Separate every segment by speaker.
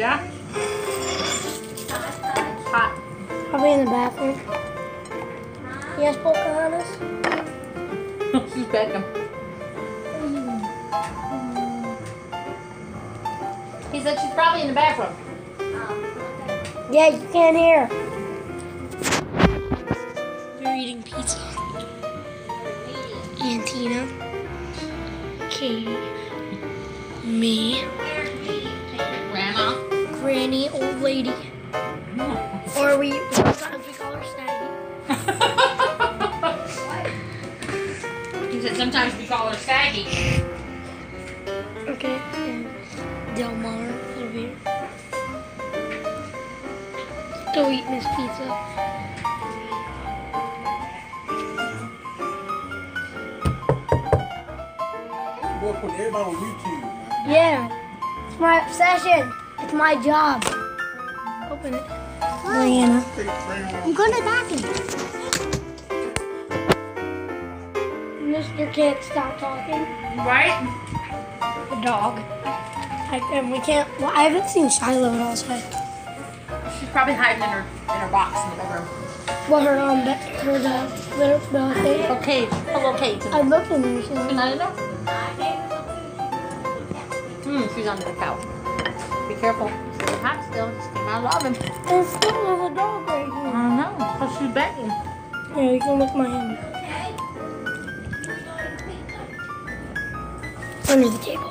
Speaker 1: Yeah? Hot.
Speaker 2: Probably in the bathroom. Yes, Pocahontas?
Speaker 1: She's begging. Mm-hmm. He said she's probably in the bathroom.
Speaker 2: Oh, yeah, you can't hear. We're eating pizza. And Tina. Katie. Me.
Speaker 1: Grandma.
Speaker 2: Granny, old lady. Hmm. Or we sometimes we call her Snaggy.
Speaker 1: he said sometimes we call her Saggy.
Speaker 2: Okay. And Del Mar over here. Go eat Miss Pizza.
Speaker 3: Boy, put everybody on YouTube.
Speaker 2: Yeah. It's my obsession. It's my job. Open it. Brianna.
Speaker 3: Take it straight on.
Speaker 2: I'm going to the bathroom. Mr. Can't stop talking.
Speaker 1: Right?
Speaker 2: The dog. I, and we can't. Well, I haven't seen Shiloh at all, so I,
Speaker 1: She's probably hiding in her in her box in the bedroom.
Speaker 2: well, her um, be- her the little the thing.
Speaker 1: Her cage. Her little cage.
Speaker 2: I looked in there. She's
Speaker 1: Can
Speaker 2: like,
Speaker 1: I know? Hmm, she's under the couch. Careful. She's really hot still. Just keep on loving.
Speaker 2: There's still a dog right here.
Speaker 1: I know, because she's begging.
Speaker 2: Here, you can lick my hand. Under the table.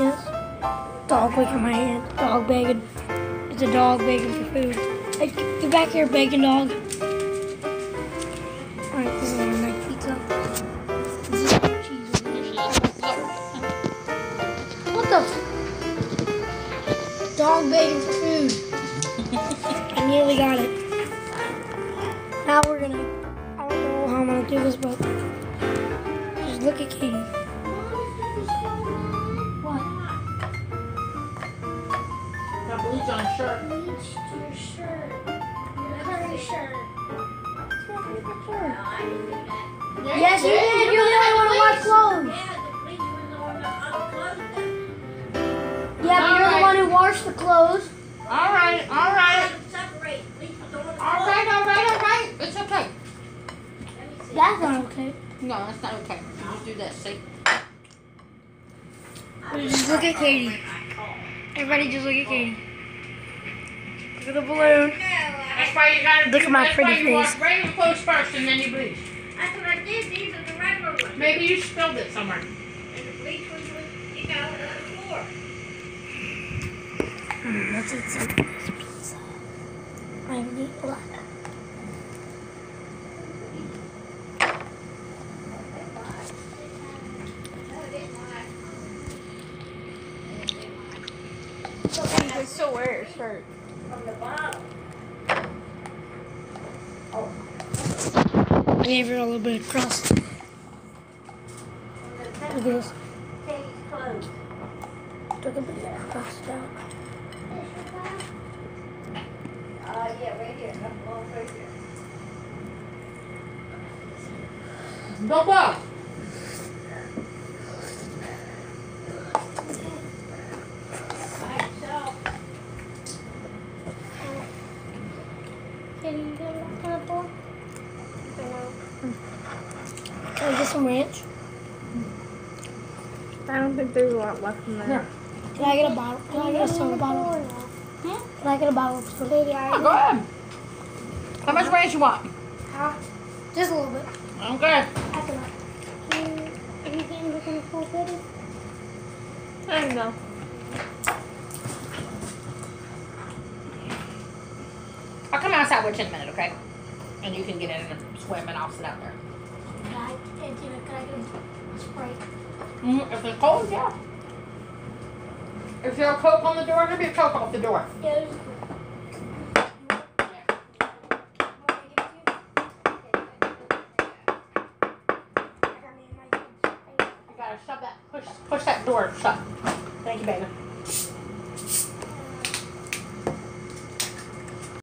Speaker 2: Yes. Dog licking my hand. Dog begging. It's a dog begging for food. Hey, get get back here, begging dog. Dog begging for food. I nearly got it. Now we're gonna. I don't know how I'm gonna do this, but just look at Katie. What?
Speaker 1: Got bleach on her shirt.
Speaker 2: Bleached your shirt. Your curly shirt. It's not really good shirt. Yes, you did. You're the only one clothes.
Speaker 1: All right, all right. All right, all right, all right. It's okay.
Speaker 2: That's not okay.
Speaker 1: No, that's not okay. You just do this, see?
Speaker 2: Just look at Katie. Everybody just look at Katie. Look at the balloon.
Speaker 1: That's why you gotta
Speaker 2: Look at my
Speaker 1: that's
Speaker 2: pretty
Speaker 1: why you
Speaker 2: face.
Speaker 1: wash regular clothes first and then you bleach.
Speaker 4: That's what I did. These are the regular ones.
Speaker 1: Maybe you spilled it somewhere.
Speaker 2: Let's eat some pizza. I haven't eaten a lot.
Speaker 5: Still wear his shirt. From the bottom. Oh.
Speaker 2: I gave her a little bit of crust. Look at this. Took a bit of crust out.
Speaker 4: Uh, yeah, right here. Up along right here.
Speaker 1: Go, go.
Speaker 4: By itself.
Speaker 2: Katie, you got a pineapple? Can I get some ranch?
Speaker 5: I don't think there's a lot left in there.
Speaker 1: Here.
Speaker 2: Can I get a bottle? Can I get a soda bottle? Hmm? Can I get a bottle of soda?
Speaker 1: Yeah, go ahead. How much ranch you want?
Speaker 2: Huh? Just a little bit.
Speaker 1: Okay.
Speaker 2: That's enough. Hmm, anything looking full Katie?
Speaker 5: I don't know.
Speaker 1: I'll come outside with you in a minute, okay? And you can get in and swim and I'll sit out there.
Speaker 2: Can I, you can I get a Sprite?
Speaker 1: Mm, if it's cold, yeah. Is there a Coke on the door? There'll be a Coke off the door.
Speaker 2: Yeah,
Speaker 1: You gotta shove that, push, push that door shut. Thank you, baby.